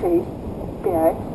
sheep, you know,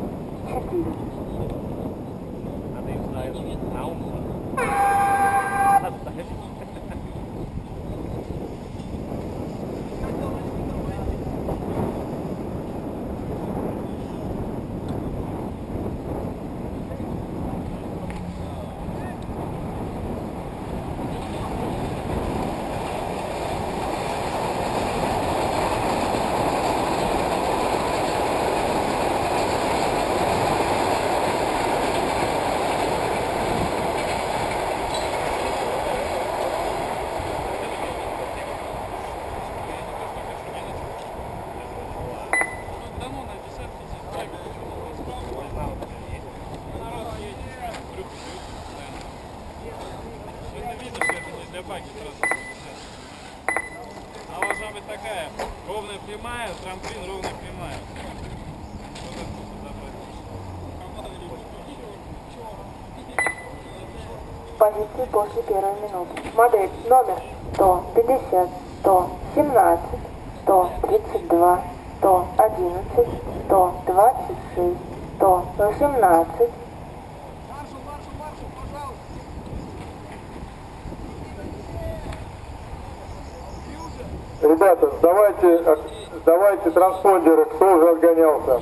такая ровная прямая, трамплин ровная прямая. Позиции после первой минуты. Модель номер 150, 117, 132, 111, 126, 118, Ребята, давайте, э, давайте транспондеры, кто уже отгонялся.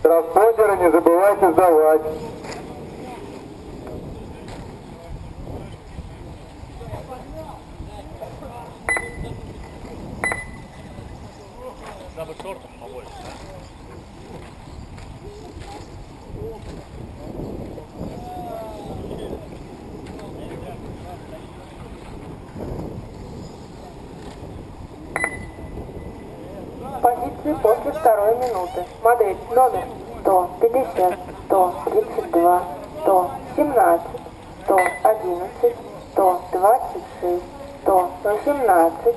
Транспондеры не забывайте сдавать. Дабы шортов побольше. Позиции после второй минуты. Модель номер 150, 132, 117, 111, 126, 118,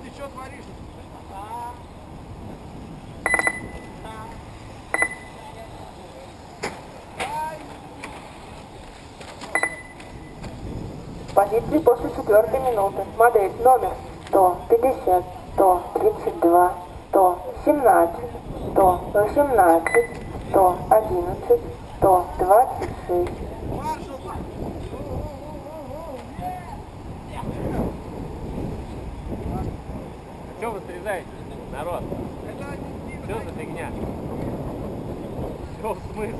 Ты что творишь? Позиции после четвертой минуты. Модель номер 100, 50, 100, 32, 100, 17, 100, 18, 100, 11, 100, 26. вылезайте, народ. Что за фигня? Что в смысле?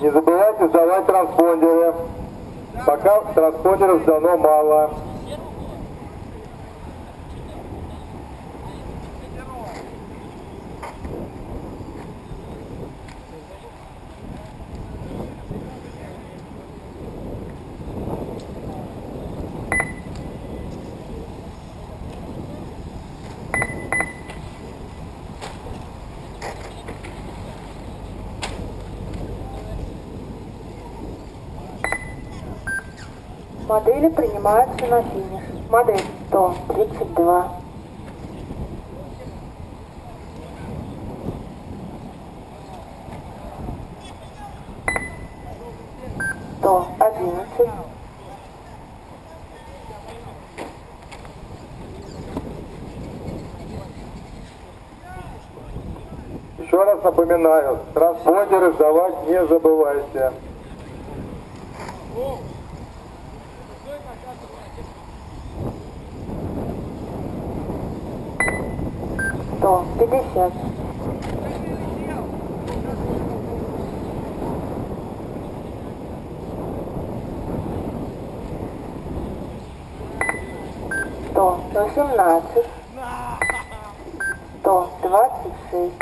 Не забывайте сдавать транспондеры. Пока транспондеров сдано мало. Модели принимаются на финиш. Модель 132. Сто одиннадцать. Еще раз напоминаю, транспондеры сдавать не забывайте. Сто пятьдесят. Сто восемнадцать. Сто двадцать шесть.